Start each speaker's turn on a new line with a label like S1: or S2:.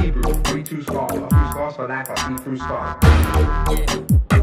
S1: Hebrew, three two star, two scholars for that but three through scholars.